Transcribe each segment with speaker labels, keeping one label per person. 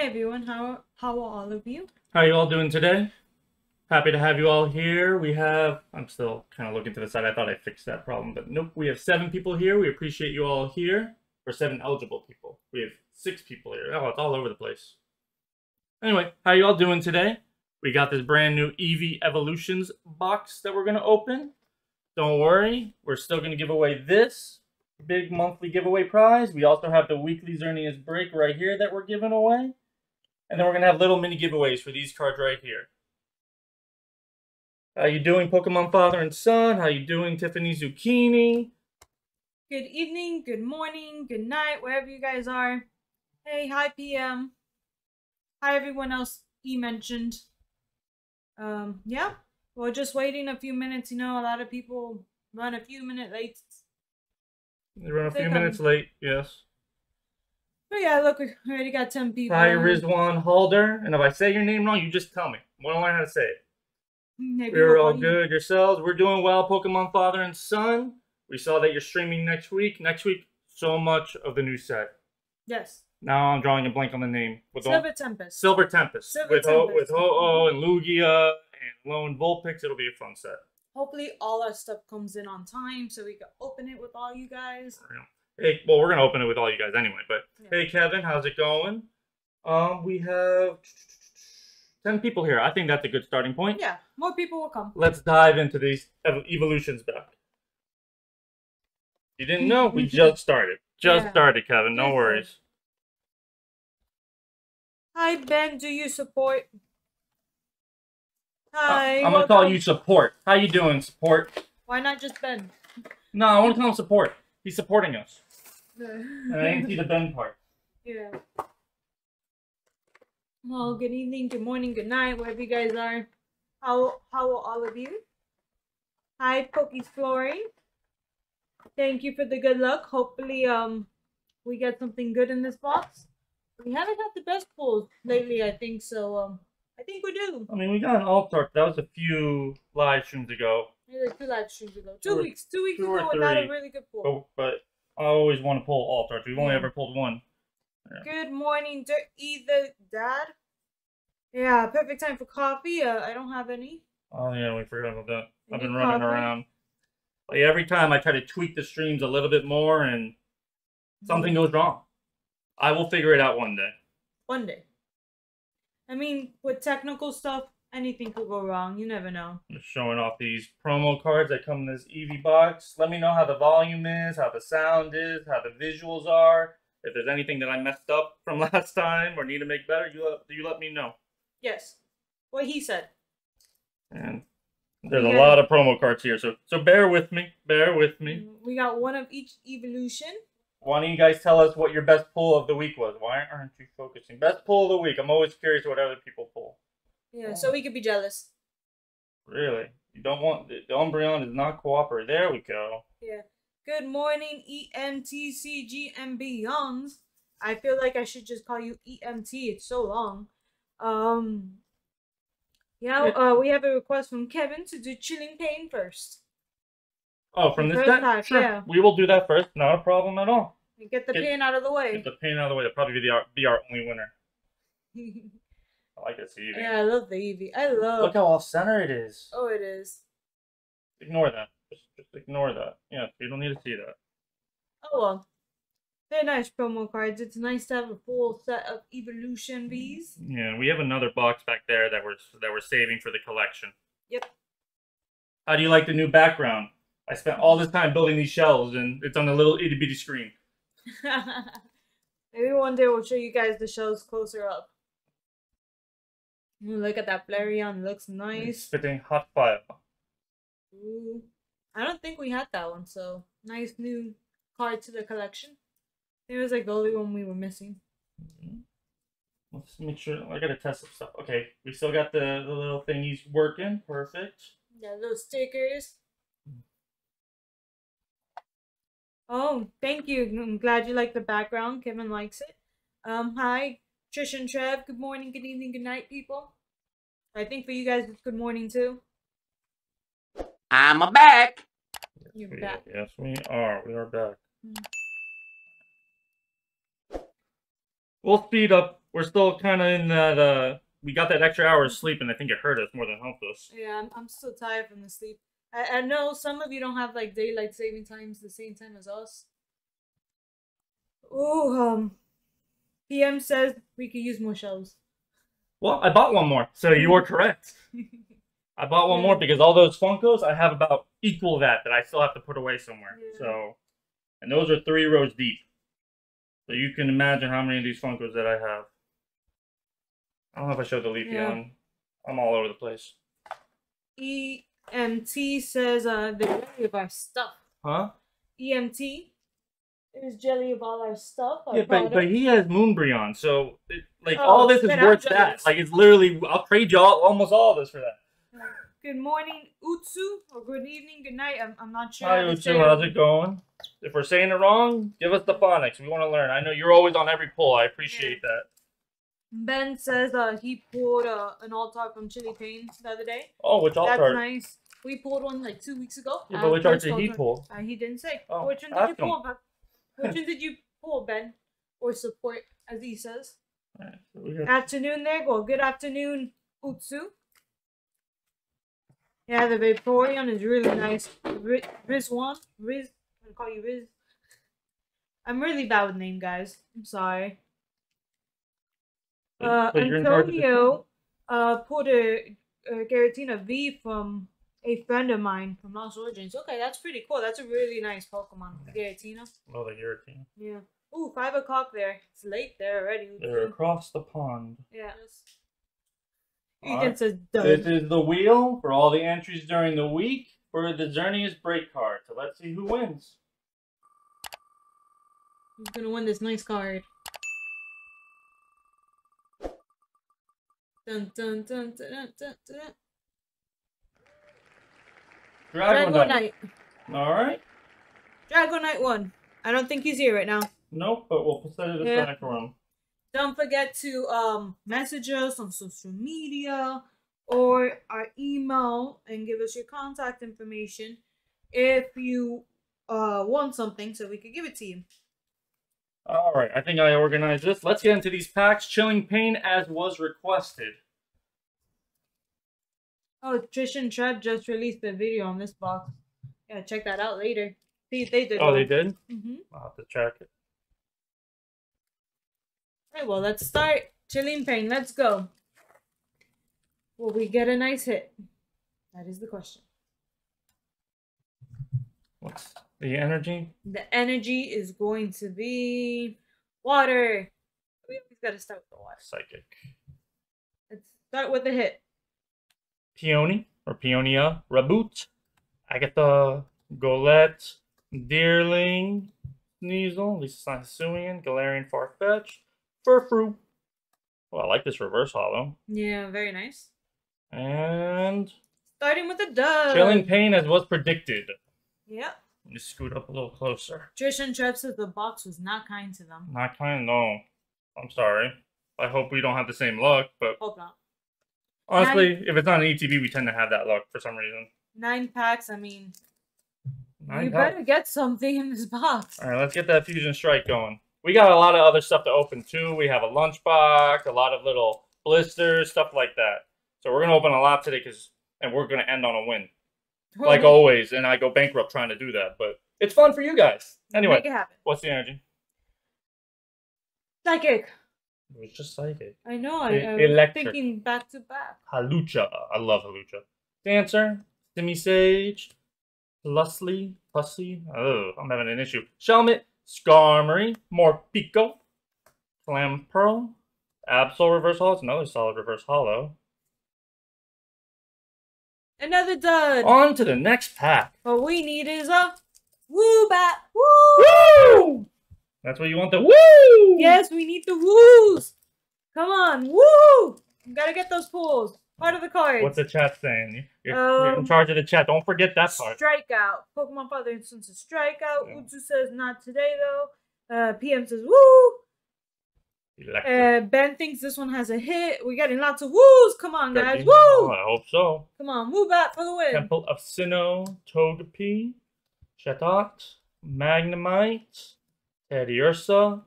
Speaker 1: Hey everyone, how how are all of you?
Speaker 2: How are you all doing today? Happy to have you all here. We have, I'm still kind of looking to the side. I thought I fixed that problem, but nope. We have seven people here. We appreciate you all here. Or seven eligible people. We have six people here. Oh, it's all over the place. Anyway, how are you all doing today? We got this brand new Eevee Evolutions box that we're going to open. Don't worry, we're still going to give away this big monthly giveaway prize. We also have the weekly Xerneas break right here that we're giving away. And then we're going to have little mini giveaways for these cards right here. How you doing, Pokemon Father and Son? How you doing, Tiffany Zucchini?
Speaker 1: Good evening, good morning, good night, wherever you guys are. Hey, hi PM. Hi everyone else he mentioned. Um, yeah. We're just waiting a few minutes, you know, a lot of people run a few minutes late.
Speaker 2: They run a few minutes late, yes.
Speaker 1: But yeah, look, we already got 10 people.
Speaker 2: Hi, Rizwan Halder. And if I say your name wrong, you just tell me. I want to learn how to say it.
Speaker 1: Maybe
Speaker 2: We're all
Speaker 1: you-
Speaker 2: good. Yourselves? We're doing well, Pokemon Father and Son. We saw that you're streaming next week. Next week, so much of the new set.
Speaker 1: Yes.
Speaker 2: Now I'm drawing a blank on the name. With all-
Speaker 1: Silver Tempest.
Speaker 2: Silver Tempest.
Speaker 1: Silver
Speaker 2: with Ho, with Ho-Oh and Lugia and Alolan Vulpix. It'll be a fun set.
Speaker 1: Hopefully all our stuff comes in on time so we can open it with all you guys.
Speaker 2: Hey, well, we're gonna open it with all you guys anyway. But
Speaker 1: Yeah.
Speaker 2: hey, Kevin, how's it going? Um, we have ten people here. I think that's a good starting point.
Speaker 1: Yeah, more people will come.
Speaker 2: Let's dive into these ev- evolutions back. You didn't know? We just started. Just
Speaker 1: Yeah.
Speaker 2: started, Kevin. No worries.
Speaker 1: Hi Ben, do you support? Hi.
Speaker 2: I'm gonna call you support. How you doing, support?
Speaker 1: Why not just Ben?
Speaker 2: No, I want to call him support. He's supporting us. And I didn't see the Ben part.
Speaker 1: yeah. Well, good evening, good morning, good night, wherever you guys are. How how are all of you? Hi, Pokey's Flooring. Thank you for the good luck. Hopefully, um, we get something good in this box. We haven't had the best pulls lately, I think so. Um, I think we do.
Speaker 2: I mean, we got an alt art. That was a few live streams ago.
Speaker 1: Like two live streams ago.
Speaker 2: Two
Speaker 1: Two weeks. Two weeks
Speaker 2: two
Speaker 1: ago without a really good pull.
Speaker 2: But, but I always want to pull alt art. We've only
Speaker 1: Yeah.
Speaker 2: ever pulled one.
Speaker 1: Good morning, Dirt Either Dad. Yeah, perfect time for coffee. Uh, I don't have any.
Speaker 2: Oh yeah, we forgot about that.
Speaker 1: You
Speaker 2: I've been running
Speaker 1: coffee?
Speaker 2: around. Like every time I try to tweak the streams a little bit more and something goes wrong. I will figure it out one day.
Speaker 1: One day. I mean, with technical stuff, anything could go wrong. You never know.
Speaker 2: I'm just showing off these promo cards that come in this Eevee box. Let me know how the volume is, how the sound is, how the visuals are. If there's anything that I messed up from last time or need to make better, you let, you let me know.
Speaker 1: Yes. What he said.
Speaker 2: And there's a lot of promo cards here, so so bear with me. Bear with me.
Speaker 1: Mm, we got one of each evolution.
Speaker 2: Why don't you guys tell us what your best pull of the week was? Why aren't you focusing? Best pull of the week. I'm always curious what other people pull.
Speaker 1: Yeah, so we could be jealous.
Speaker 2: Really? You don't want the, Umbreon is not cooperative. There we go.
Speaker 1: Yeah. Good morning, E EMTCG Beyonds. I feel like I should just call you EMT. It's so long. Um. Yeah, uh, we have a request from Kevin to do Chilling Pain first.
Speaker 2: Oh, from
Speaker 1: The
Speaker 2: this
Speaker 1: half,
Speaker 2: sure.
Speaker 1: yeah.
Speaker 2: We will do that first. Not a problem at all.
Speaker 1: Get the
Speaker 2: Get-
Speaker 1: pain out of the way.
Speaker 2: Get the pain out of the way. That'll probably be, the, our- be our only winner. I like this Eevee.
Speaker 1: yeah, I love the Eevee. I love.
Speaker 2: Look how off center it is.
Speaker 1: oh, it is.
Speaker 2: Ignore that. Just, just ignore that. Yeah, you don't need to see that.
Speaker 1: Oh well. They're nice promo cards. It's nice to have a full set of evolution V's.
Speaker 2: Yeah, we have another box back there that we're that we're saving for the collection.
Speaker 1: Yep.
Speaker 2: How do you like the new background? I spent all this time building these shells, and it's on a little itty bitty screen.
Speaker 1: Maybe one day we'll show you guys the shows closer up. Look at that Flareon. Looks nice.
Speaker 2: spitting hot fire.
Speaker 1: Ooh. I don't think we had that one, so nice new card to the collection. It was like the only one we were missing.
Speaker 2: Mhm. Let's make sure. I gotta test some stuff. Okay, we still got the, the little thingies working. Perfect.
Speaker 1: Yeah, those stickers. Oh, thank you. I'm glad you like the background. Kevin likes it. Um, hi, Trish and Trev. Good morning, good evening, good night, people. I think for you guys it's good morning too.
Speaker 3: I'm a back.
Speaker 1: You're
Speaker 2: We-
Speaker 1: back.
Speaker 2: Yes, we are. We are back.
Speaker 1: Mm.
Speaker 2: We'll speed up we're still kind of in that. Uh, we got that extra hour of sleep, and I think it hurt us more than helped us.
Speaker 1: Yeah, I'm, I'm still tired from the sleep. I, I know some of you don't have like daylight saving times the same time as us. Ooh, um, PM says we could use more shelves.
Speaker 2: Well, I bought one more, so you were correct. I bought one more because all those Funkos, I have about equal that that I still have to put away somewhere.
Speaker 1: Yeah.
Speaker 2: So, and those are three rows deep. So you can imagine how many of these Funkos that I have. I don't know if I showed the leafy
Speaker 1: Yeah.
Speaker 2: one. I'm all over the place.
Speaker 1: EMT says uh the jelly of our stuff.
Speaker 2: Huh?
Speaker 1: EMT is jelly of all our stuff. our
Speaker 2: Yeah, but, but he has Moonbreon, so it, like
Speaker 1: Oh,
Speaker 2: all this is worth that. Like it's literally, I'll trade y'all almost all of this for that.
Speaker 1: Good morning, Utsu, or good evening, good night. I'm, I'm not sure.
Speaker 2: Hi,
Speaker 1: to
Speaker 2: how's it going? If we're saying it wrong, give us the phonics. We want to learn. I know you're always on every poll. I appreciate that.
Speaker 1: Ben says uh he pulled uh, an altar from Chili Pain the other day.
Speaker 2: Oh, which
Speaker 1: all
Speaker 2: That's
Speaker 1: nice. We pulled one like two weeks ago.
Speaker 2: Yeah,
Speaker 1: Uh,
Speaker 2: but which
Speaker 1: first
Speaker 2: altar did he
Speaker 1: altar.
Speaker 2: pull?
Speaker 1: Uh, he didn't say.
Speaker 2: Oh,
Speaker 1: which one did you pull? Which one did you pull, Ben? Or support, as he says.
Speaker 2: Alright, so
Speaker 1: Afternoon there. Well, good afternoon, Utsu. Yeah, the Vaporeon is really nice. Riz, one, Riz. I'm gonna call you Riz. I'm really bad with name, guys. I'm sorry. Uh,
Speaker 2: So you're in charge of the
Speaker 1: Antonio uh pulled a, a Garatina V from a friend of mine from Lost Origins. Okay, that's pretty cool. That's a really nice Pokemon, Garatina.
Speaker 2: Oh, the Giratina.
Speaker 1: Yeah. Ooh, five o'clock there. It's late there already.
Speaker 2: They're
Speaker 1: Utsu.
Speaker 2: across the pond.
Speaker 1: Yeah.
Speaker 2: All
Speaker 1: Ethan
Speaker 2: right.
Speaker 1: says
Speaker 2: This is the wheel for all the entries during the week for the Xerneas break card. So let's see who wins.
Speaker 1: Who's gonna win this nice card? Dun dun dun dun dun dun. dun.
Speaker 2: Dragonite.
Speaker 1: Dragonite.
Speaker 2: All right.
Speaker 1: Dragonite one. I don't think he's here right now.
Speaker 2: Nope, but we'll set it
Speaker 1: Yeah.
Speaker 2: aside for him.
Speaker 1: Don't forget to um message us on social media or our email and give us your contact information if you uh want something so we could give it to you.
Speaker 2: All right, I think I organized this. Let's get into these packs. Chilling Pain as was requested.
Speaker 1: Oh, Trish and Trev just released a video on this box. Yeah, check that out later. See they did.
Speaker 2: Oh, they did?
Speaker 1: Mm-hmm.
Speaker 2: I'll have to check it.
Speaker 1: Alright, well, let's start. Chilling Pain, let's go. Will we get a nice hit? That is the question.
Speaker 2: What's the energy?
Speaker 1: The energy is going to be water. We always got to start with the water.
Speaker 2: Psychic.
Speaker 1: Let's start with the hit.
Speaker 2: Peony or Peonia, Raboot, Agatha, Golette, Deerling, Sneasel, Lisa Sisuian, Galarian Farfetch, Furfrou. Well, I like this reverse hollow.
Speaker 1: Yeah, very nice.
Speaker 2: And
Speaker 1: Starting with a dub.
Speaker 2: Chilling Pain as was predicted.
Speaker 1: Yep.
Speaker 2: Let me scoot up a little closer.
Speaker 1: Trish and Trev said the box was not kind to them.
Speaker 2: Not kind, no. I'm sorry. I hope we don't have the same luck, but
Speaker 1: Hope not.
Speaker 2: Honestly, if it's not an ETB, we tend to have that luck for some reason.
Speaker 1: Nine packs, I mean,
Speaker 2: Nine
Speaker 1: you
Speaker 2: packs.
Speaker 1: better get something in this box.
Speaker 2: All right, let's get that fusion strike going. We got a lot of other stuff to open too. We have a lunchbox, a lot of little blisters, stuff like that. So we're gonna open a lot today, cause and we're gonna end on a win, like always. And I go bankrupt trying to do that, but it's fun for you guys. Anyway,
Speaker 1: Make it happen.
Speaker 2: what's the energy?
Speaker 1: Psychic.
Speaker 2: It was just psychic.
Speaker 1: I know. I, was
Speaker 2: electric.
Speaker 1: thinking back to back.
Speaker 2: Hawlucha. I love Hawlucha. Dancer, Simi Sage, Plusle, Pussy. Oh, I'm having an issue. Shelmet, Skarmory, more Pico, Clamperl, Absol Reverse Hollow. It's another solid Reverse Hollow.
Speaker 1: Another dud.
Speaker 2: On to the next pack.
Speaker 1: What we need is a Woobat. Woo!
Speaker 2: Woo! That's what you want the woo!
Speaker 1: Yes, we need the woos. Come on, woo! You gotta get those pulls. Part of the card.
Speaker 2: What's the chat saying? You're, you're in
Speaker 1: Um,
Speaker 2: charge of the chat. Don't forget that part.
Speaker 1: Strikeout. Pokemon Father instance a strikeout.
Speaker 2: Yeah.
Speaker 1: Utsu says not today though. Uh, PM says woo. Uh, ben thinks this one has a hit. We're getting lots of woos. Come on, guys.
Speaker 2: Thirteen.
Speaker 1: Woo!
Speaker 2: Oh, I hope so.
Speaker 1: Come on, Woobat for the win.
Speaker 2: Temple of Sinnoh, Togepi, Chatot, Magnemite, Teddiursa,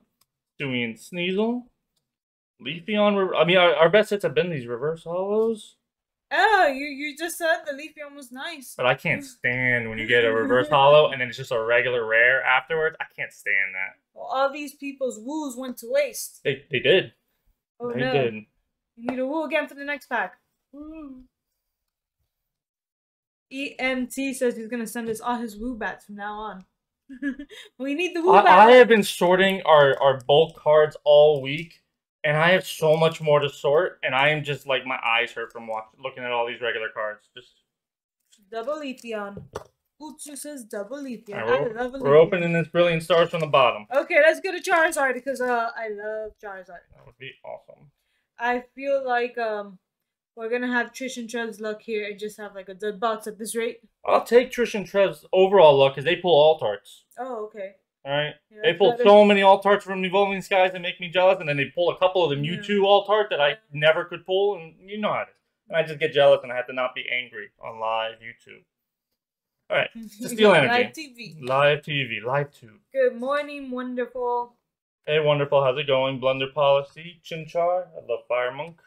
Speaker 2: Stewie and Sneasel, Leafeon. I mean, our, our best hits have been these reverse hollows,
Speaker 1: Oh, you you just said the Leafeon was nice.
Speaker 2: but I can't stand when you get a reverse hollow and then it's just a regular rare afterwards. I can't stand that.
Speaker 1: Well, all these people's woos went to waste.
Speaker 2: They they did.
Speaker 1: Oh
Speaker 2: they
Speaker 1: no.
Speaker 2: did.
Speaker 1: You need a woo again for the next pack. Woo. EMT says he's gonna send us all his Woobats from now on. we need the woo
Speaker 2: I. I have been sorting our, our bulk cards all week, and I have so much more to sort, and I am just like my eyes hurt from watch, looking at all these regular cards. Just
Speaker 1: Double Leafeon. Utsu says double.
Speaker 2: All right,
Speaker 1: I love
Speaker 2: we're opening this brilliant stars from the bottom.
Speaker 1: Okay, let's get a Charizard because uh I love Charizard.
Speaker 2: That would be awesome.
Speaker 1: I feel like um we're gonna have Trish and Trev's luck here and just have like a dead box at this rate.
Speaker 2: I'll take Trish and Trev's overall luck because they pull alt arts.
Speaker 1: Oh, okay.
Speaker 2: All right,
Speaker 1: Yeah,
Speaker 2: they pull
Speaker 1: better.
Speaker 2: so many alt arts from Evolving Skies that make me jealous, and then they pull a couple of the
Speaker 1: Yeah.
Speaker 2: Mewtwo alt art that I never could pull, and you know how it is. And I just get jealous, and I have to not be angry on live YouTube. All right, just steel energy.
Speaker 1: Live TV.
Speaker 2: live TV, live tube.
Speaker 1: Good morning, wonderful.
Speaker 2: Hey, wonderful. How's it going? Blunder Policy, Chimchar. I love Fire Monk.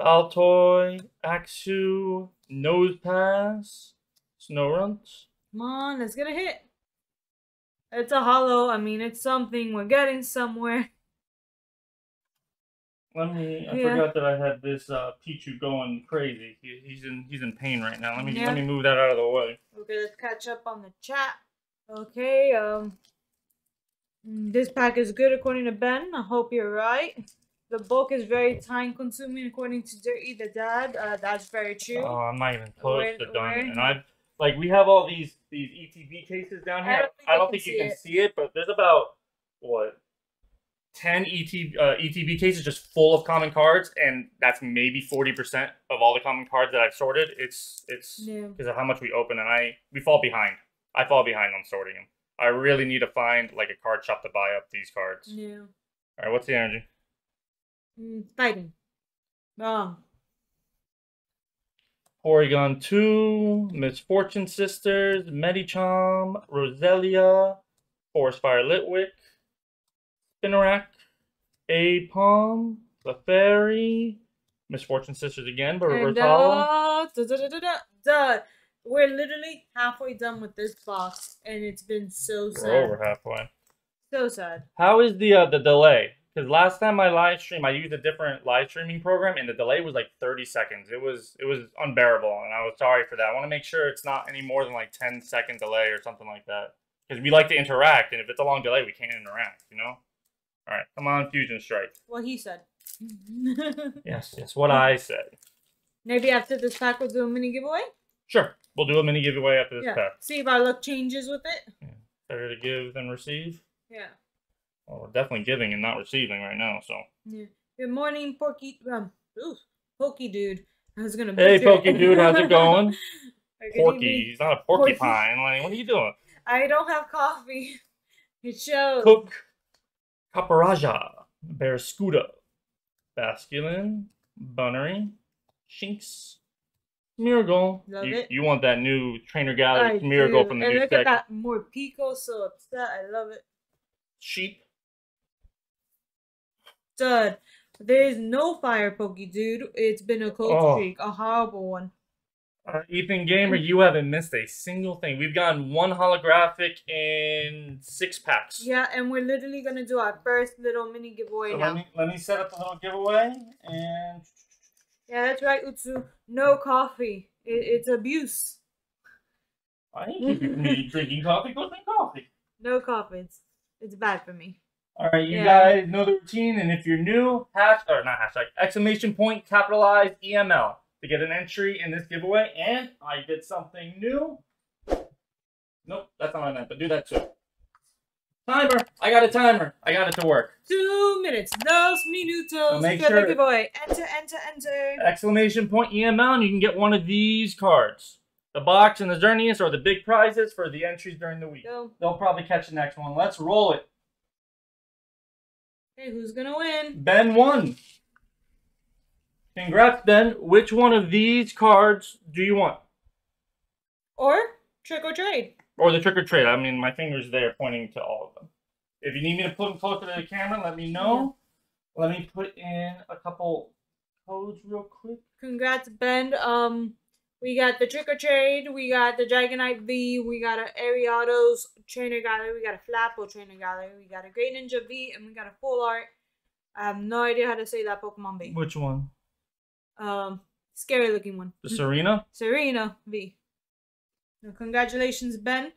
Speaker 2: Baltoy, Axew, Nose Pass, Snorunt.
Speaker 1: Come on, let's get a hit. It's a hollow. I mean, it's something. We're getting somewhere.
Speaker 2: Let me. I
Speaker 1: Yeah.
Speaker 2: forgot that I had this uh, Pichu going crazy. He, he's in. He's in pain right now. Let me.
Speaker 1: Yeah.
Speaker 2: Let me move that out of the way.
Speaker 1: Okay, let's catch up on the chat. Okay, um, mm, this pack is good according to Ben. I hope you're right. The bulk is very time consuming according to Dirty the Dad. Uh, that's very true.
Speaker 2: Oh, I'm not even close
Speaker 1: Where-
Speaker 2: to done. And I've like we have all these these ETB cases down
Speaker 1: I
Speaker 2: here.
Speaker 1: don't think
Speaker 2: I
Speaker 1: I
Speaker 2: don't
Speaker 1: can
Speaker 2: think you
Speaker 1: see
Speaker 2: can
Speaker 1: it.
Speaker 2: see it, but there's about what ten ET uh, ETB cases just full of common cards, and that's maybe forty percent of all the common cards that I've sorted. It's it's
Speaker 1: Yeah.
Speaker 2: because of how much we open, and I we fall behind. I fall behind on sorting them. I really need to find like a card shop to buy up these cards.
Speaker 1: Yeah.
Speaker 2: All right, what's the energy?
Speaker 1: Mm, fighting. Wrong.
Speaker 2: Porygon 2, Misfortune Sisters, Medicham, Roselia, Forest Fire Litwick, Spinarak, Aipom, Clefairy, Misfortune Sisters again, but reverse hollow.
Speaker 1: We're literally halfway done with this box, and it's been so sad.
Speaker 2: We're over halfway.
Speaker 1: So sad.
Speaker 2: How is the uh, the delay? Because last time I live stream, I used a different live streaming program, and the delay was like 30 seconds. It was it was unbearable, and I was sorry for that. I want to make sure it's not any more than like 10 second delay or something like that. Because we like to interact, and if it's a long delay, we can't interact. You know. All right, come on, Fusion Strike.
Speaker 1: What he said.
Speaker 2: Yes, yes, what I said.
Speaker 1: Maybe after this pack, we'll do a mini giveaway.
Speaker 2: Sure, we'll do a mini giveaway after this
Speaker 1: yeah.
Speaker 2: pack.
Speaker 1: See if our luck changes with it. Yeah.
Speaker 2: Better to give than receive.
Speaker 1: Yeah.
Speaker 2: Well, we're definitely giving and not receiving right now. So.
Speaker 1: Yeah. Good morning, Porky. Um, ooh, Pokey dude. I was gonna.
Speaker 2: Hey,
Speaker 1: it.
Speaker 2: Pokey dude, how's it going?
Speaker 1: Or
Speaker 2: Porky, he's not a
Speaker 1: Porky.
Speaker 2: porcupine. Like, what are you doing?
Speaker 1: I don't have coffee. It shows.
Speaker 2: Cook, Caparaja, Barracuda, Basculin, Bunnery, Shinx, Miracle.
Speaker 1: Love
Speaker 2: you,
Speaker 1: it.
Speaker 2: you want that new Trainer Gallery
Speaker 1: I
Speaker 2: Miracle
Speaker 1: do.
Speaker 2: from the
Speaker 1: and
Speaker 2: new
Speaker 1: look
Speaker 2: deck.
Speaker 1: at that Morpeko, so upset. I love it.
Speaker 2: Sheep.
Speaker 1: Dud. There is no fire, Pokey dude. It's been a cold
Speaker 2: Oh.
Speaker 1: streak, a horrible one.
Speaker 2: Uh, Ethan Gamer, you haven't missed a single thing. We've gotten one holographic in six packs.
Speaker 1: Yeah, and we're literally gonna do our first little mini giveaway
Speaker 2: So
Speaker 1: now.
Speaker 2: let me let me set up the little giveaway and
Speaker 1: Yeah, that's right, Utsu. No coffee. It, it's abuse.
Speaker 2: I ain't drinking coffee. Go drink coffee.
Speaker 1: No coffee. It's, it's bad for me.
Speaker 2: All right, you
Speaker 1: Yeah.
Speaker 2: guys know the routine, and if you're new, hash or not hashtag exclamation point capitalized EML to get an entry in this giveaway. And I did something new. Nope, that's not what I meant, but do that too. Timer. I got a timer. I got it to work.
Speaker 1: Two minutes. Dos minutos. So make
Speaker 2: sure-
Speaker 1: giveaway. Enter, enter, enter.
Speaker 2: Exclamation point EML, and you can get one of these cards. The box and the Xerneas are the big prizes for the entries during the week.
Speaker 1: Go.
Speaker 2: They'll probably catch the next one. Let's roll it.
Speaker 1: Okay, who's gonna win?
Speaker 2: Ben won. Congrats, Ben. Which one of these cards do you want?
Speaker 1: Or trick or trade.
Speaker 2: Or the trick or trade? I mean, my finger's there pointing to all of them. If you need me to put them closer to the camera, let me know. Let me put in a couple codes real quick.
Speaker 1: Congrats, Ben. Um, we got the Trick or Trade, we got the Dragonite V, we got a Ariados Trainer Gallery, we got a Flapple Trainer Gallery, we got a Greninja V, and we got a Full Art. I have no idea how to say that Pokemon V.
Speaker 2: Which one?
Speaker 1: Um, scary looking one.
Speaker 2: The Serena?
Speaker 1: Serena V. Now, congratulations, Ben.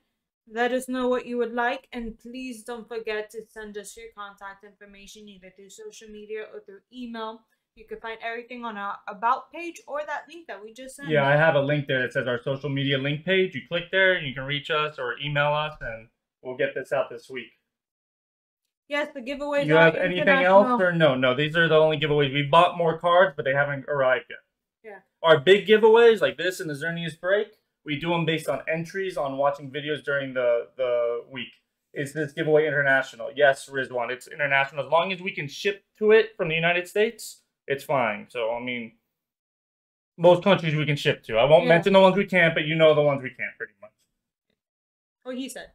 Speaker 1: Let us know what you would like, and please don't forget to send us your contact information either through social media or through email. You can find everything on our about page or that link that we just sent.
Speaker 2: Yeah, I have a link there that says our social media link page. You click there and you can reach us or email us, and we'll get this out this week.
Speaker 1: Yes, the giveaways.
Speaker 2: You have anything else or no? No, these are the only giveaways. We bought more cards, but they haven't arrived yet.
Speaker 1: Yeah.
Speaker 2: Our big giveaways, like this and the Xerneas break, we do them based on entries on watching videos during the the week. Is this giveaway international? Yes, Rizwan, it's international. As long as we can ship to it from the United States, it's fine. So I mean, most countries we can ship to. I won't
Speaker 1: Yeah.
Speaker 2: mention the ones we can't, but you know the ones we can't, pretty much.
Speaker 1: Oh, he said.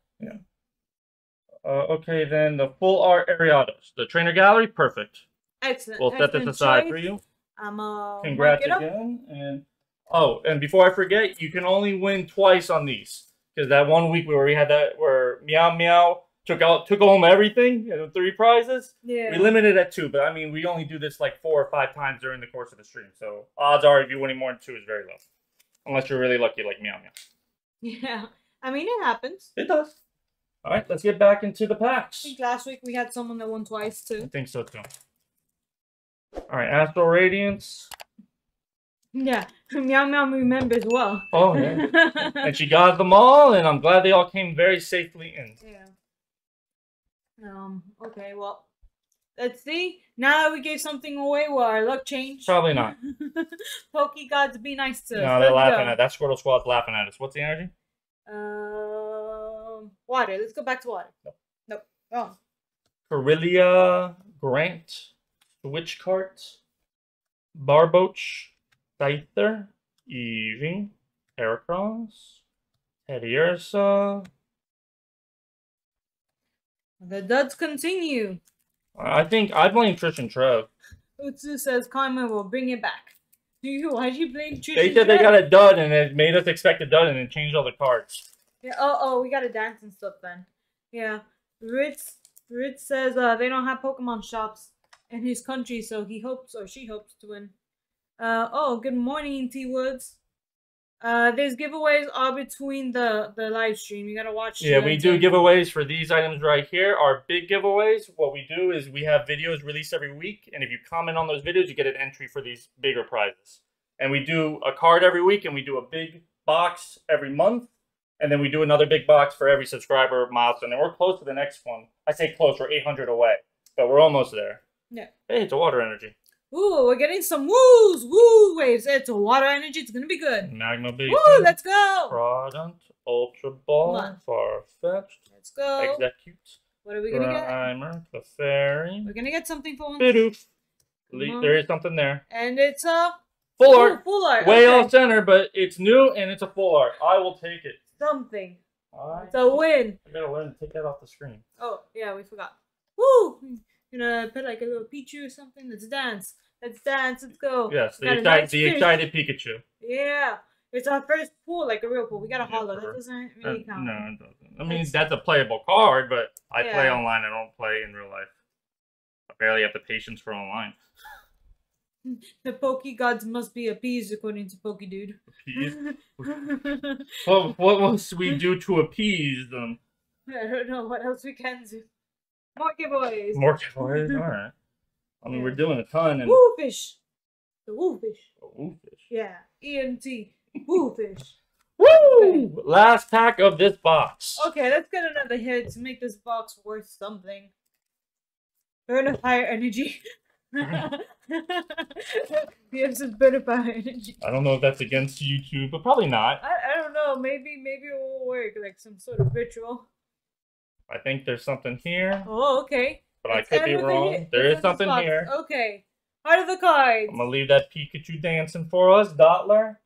Speaker 2: Uh, okay, then the full art Ariados, the trainer gallery, perfect.
Speaker 1: Excellent.
Speaker 2: We'll set this aside
Speaker 1: choice.
Speaker 2: for you.
Speaker 1: I'm uh.
Speaker 2: Congrats
Speaker 1: mark it up.
Speaker 2: again. And oh, and before I forget, you can only win twice on these because that one week where we had that where Meow Meow took out took home everything, you know, three prizes.
Speaker 1: Yeah.
Speaker 2: We limited at two, but I mean we only do this like four or five times during the course of the stream. So odds are if you winning more than two is very low, unless you're really lucky like Meow Meow.
Speaker 1: Yeah. I mean, it happens.
Speaker 2: It does. All right, let's get back into the
Speaker 1: I
Speaker 2: packs.
Speaker 1: think last week we had someone that won twice too.
Speaker 2: I think so too. All right, Astral Radiance.
Speaker 1: Yeah. Meow Meow remembers well.
Speaker 2: Oh yeah. and she got them all, and I'm glad they all came very safely in.
Speaker 1: Yeah. Um. Okay. Well, let's see. Now that we gave something away, will our luck change?
Speaker 2: Probably not.
Speaker 1: Pokey gods, be nice to us.
Speaker 2: No, they're
Speaker 1: Let's
Speaker 2: laughing
Speaker 1: go.
Speaker 2: at that Squirtle Squad's laughing at us. What's the energy?
Speaker 1: Um. Water. Let's go back to water.
Speaker 2: Nope.
Speaker 1: Nope. Oh.
Speaker 2: Corellia Grant, Switch Cart, Barboach, Scyther, Eevee, Heracross, Teddiursa.
Speaker 1: The duds continue.
Speaker 2: I think I blame Trish and Trev.
Speaker 1: Utsu says Karma will bring it back. Do you? Why'd you blame Trish?
Speaker 2: They said they got a dud and it made us expect a dud and it changed all the cards.
Speaker 1: Yeah. Oh, oh, we gotta dance and stuff then. Yeah. Ritz, Ritz says uh, they don't have Pokemon shops in his country, so he hopes or she hopes to win. Uh oh, good morning, T Woods. Uh, there's giveaways all between the the live stream. You gotta watch.
Speaker 2: Yeah, we do giveaways for these items right here. Our big giveaways, what we do is we have videos released every week, and if you comment on those videos, you get an entry for these bigger prizes. And we do a card every week, and we do a big box every month, and then we do another big box for every subscriber milestone. And we're close to the next one. I say close, we're 800 away, but we're almost there.
Speaker 1: Yeah.
Speaker 2: Hey, it's a water energy.
Speaker 1: Ooh, we're getting some woos, woo waves. It's a water energy. It's gonna be good.
Speaker 2: Magma Beast.
Speaker 1: Woo, let's go.
Speaker 2: Product, Ultra Ball,
Speaker 1: on.
Speaker 2: Farfetch'd,
Speaker 1: Let's go.
Speaker 2: Execute,
Speaker 1: What are we gonna get?
Speaker 2: Primer, Clefairy.
Speaker 1: We're gonna get something for once.
Speaker 2: Bidoof. Le-. There is something there.
Speaker 1: And it's a
Speaker 2: Full
Speaker 1: Ooh,
Speaker 2: art.
Speaker 1: full art.
Speaker 2: Way
Speaker 1: okay.
Speaker 2: off center, but it's new and it's a full art. I will take it.
Speaker 1: Something.
Speaker 2: Alright.
Speaker 1: It's a win.
Speaker 2: I gotta learn to take that off the screen.
Speaker 1: Oh yeah, we forgot. Woo! You know, put like a little Pichu or something. Let's dance. Let's dance. Let's go.
Speaker 2: Yes,
Speaker 1: We
Speaker 2: the, excited,
Speaker 1: nice
Speaker 2: the excited Pikachu.
Speaker 1: Yeah, it's our first pool, like a real pool. We got a
Speaker 2: Yeah,
Speaker 1: hollow.
Speaker 2: sure.
Speaker 1: That doesn't really count.
Speaker 2: no, it doesn't. I mean,
Speaker 1: That's-
Speaker 2: that's a playable card, but I play online. I don't play in real life. I barely have the patience for online.
Speaker 1: The Pokey gods must be appeased, according to Pokey Dude.
Speaker 2: Appease? what, what must we do to appease them?
Speaker 1: I don't know what else we can do. More giveaways.
Speaker 2: More toys? Alright. I mean, we're doing a ton and.
Speaker 1: Woo fish. The woo fish.
Speaker 2: Ooh, fish.
Speaker 1: Yeah. EMT. Woo fish.
Speaker 2: Woo! Last pack of this box.
Speaker 1: Okay, let's get another hit to make this box worth something. Burn a fire energy. yes, it's burn of fire energy.
Speaker 2: I don't know if that's against YouTube, but probably not.
Speaker 1: I, I don't know. Maybe maybe it will work like some sort of ritual.
Speaker 2: I think there's something here,
Speaker 1: Oh, okay.
Speaker 2: but I could be wrong.
Speaker 1: hit.
Speaker 2: There is something
Speaker 1: box.
Speaker 2: here.
Speaker 1: Okay. Heart of the cards.
Speaker 2: I'm gonna leave that Pikachu dancing for us. Dottler,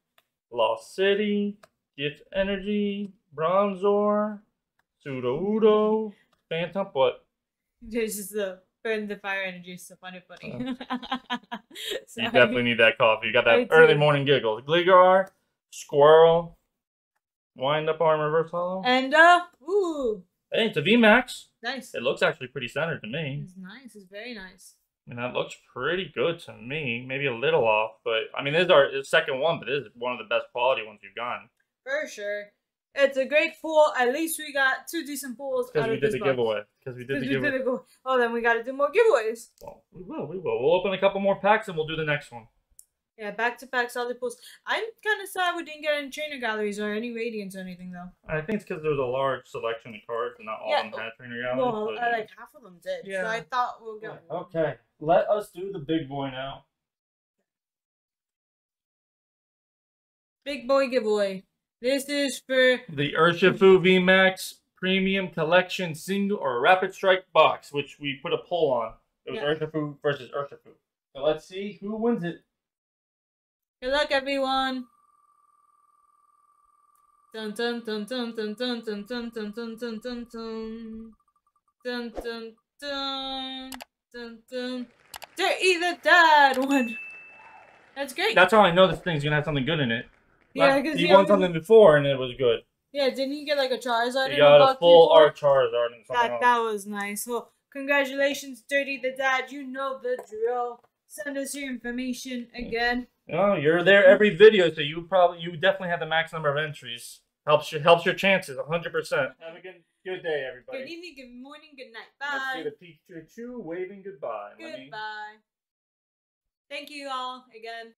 Speaker 2: Lost City, Gift Energy, Bronzor, Pseudo Udo, Phantom. What?
Speaker 1: This is the Burn the fire energy is so funny, funny.
Speaker 2: You definitely need that coffee. You got that early morning giggle. Gligar, Squirrel, Wind Up Arm Reverse Hollow.
Speaker 1: And uh, ooh,
Speaker 2: Hey, it's a VMAX.
Speaker 1: nice.
Speaker 2: It looks actually pretty centered to me.
Speaker 1: It's nice. It's very nice.
Speaker 2: I mean, that looks pretty good to me. Maybe a little off, but I mean, this is our second one, but this is one of the best quality ones you've gotten.
Speaker 1: For sure. It's a great pool. At least we got two decent pools
Speaker 2: Because
Speaker 1: out
Speaker 2: we did the giveaway. Because we did the
Speaker 1: we
Speaker 2: giveaway.
Speaker 1: did a go. Oh, then we got to do more giveaways.
Speaker 2: Well, we will, we will. We'll open a couple more packs and we'll do the next one.
Speaker 1: Yeah, back to back solid pools. I'm kind of sad we didn't get any trainer galleries or any radiants or anything though.
Speaker 2: I think it's because there's a large selection of cards and not all
Speaker 1: Yeah,
Speaker 2: of them had trainer galleries.
Speaker 1: well,
Speaker 2: but,
Speaker 1: uh,
Speaker 2: yeah.
Speaker 1: like half of them did.
Speaker 2: Yeah.
Speaker 1: So I thought we'll get one.
Speaker 2: Okay, let us do the big boy now.
Speaker 1: Big boy giveaway. This is for
Speaker 2: The Urshifu VMAX Premium Collection Single or Rapid Strike box, which we put a poll on. It was
Speaker 1: Yeah.
Speaker 2: Urshifu versus Urshifu. So let's see who wins it.
Speaker 1: Good luck, everyone. Dun dun dun dun dun dun dun dun dun dun dun dun dun dun dun dun dun dun. Dirty the dad one. That's great.
Speaker 2: That's how I know this thing's gonna have something good in it.
Speaker 1: yeah, because
Speaker 2: he won something before and it was good.
Speaker 1: Yeah, didn't he get like a Charizard?
Speaker 2: He got a full art Charizard and something
Speaker 1: That that was nice. Well, congratulations, Dirty the Dad. You know the drill. Send us your information again.
Speaker 2: Oh, you're there every video, so you probably you definitely have the max number of entries. Helps your helps your chances, hundred percent. Have a good good day, everybody.
Speaker 1: Good evening, good morning, good night.
Speaker 2: Let's do
Speaker 1: Bye.
Speaker 2: the Pikachu waving goodbye. Let me-
Speaker 1: Goodbye. Thank you all again.